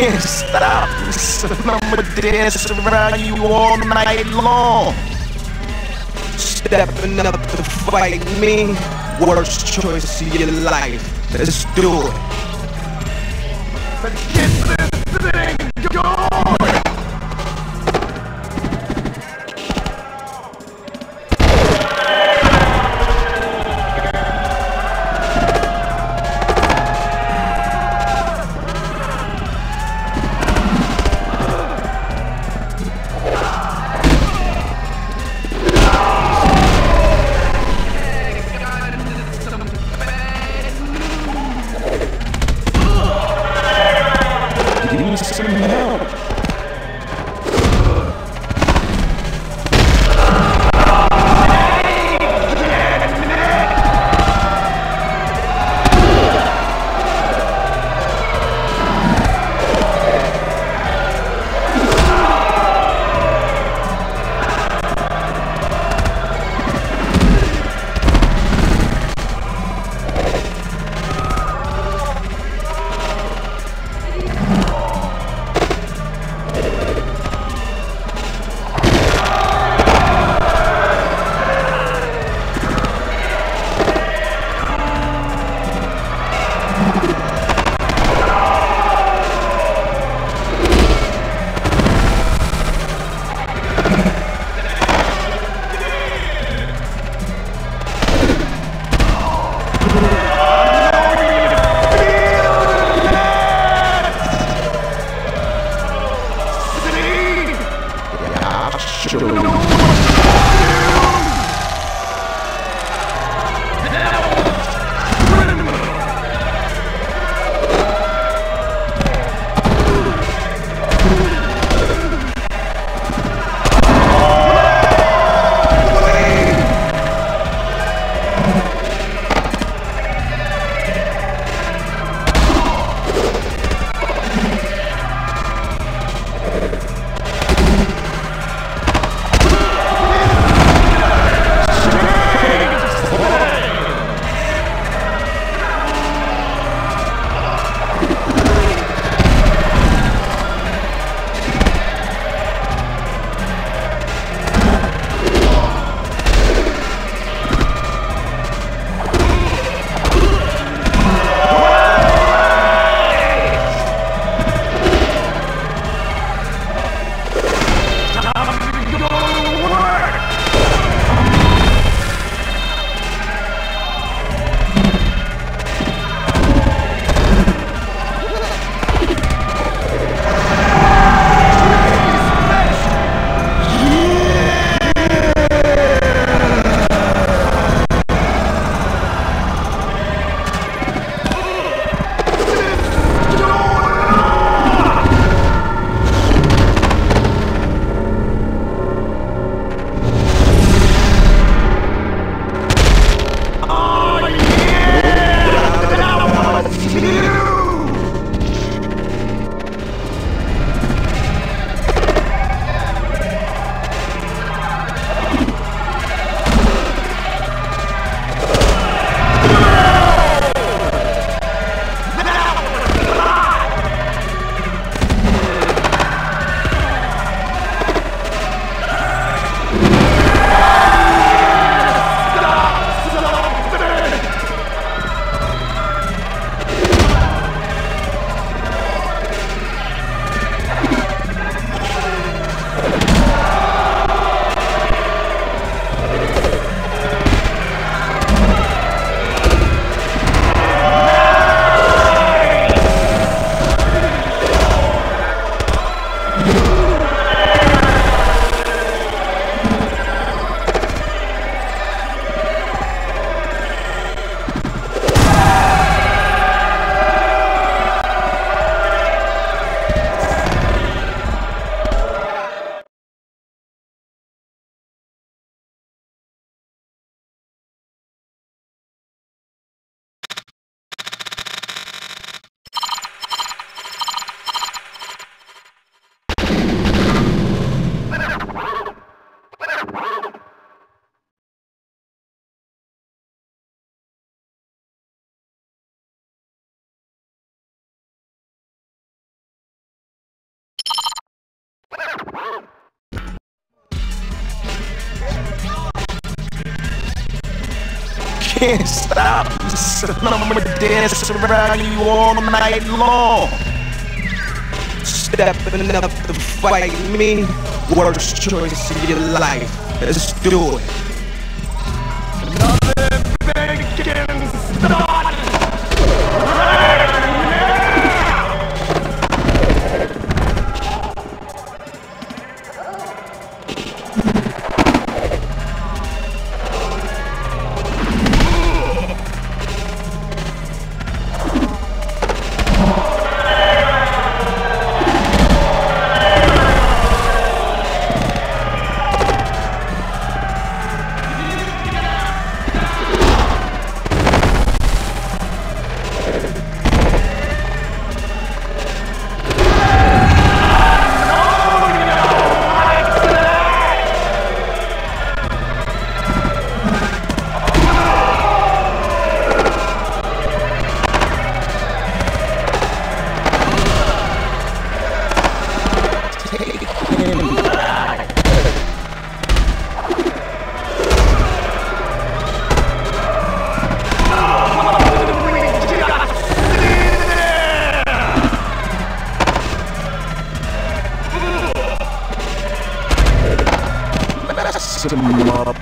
can't stop. I'ma dance around you all night long. Stepping up to fight me, worst choice of your life. Let's do it. Let's get this thing can't stop me. I'ma dance around you all night long. Stepping up to fight me, worst choice of your life. Let's do it. المرض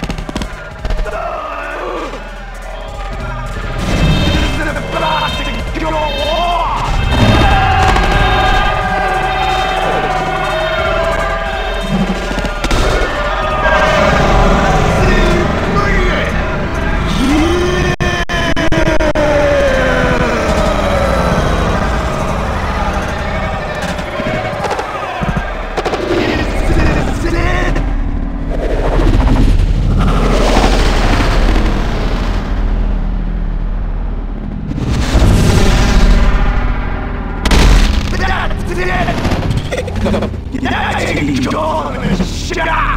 him up. Yeah,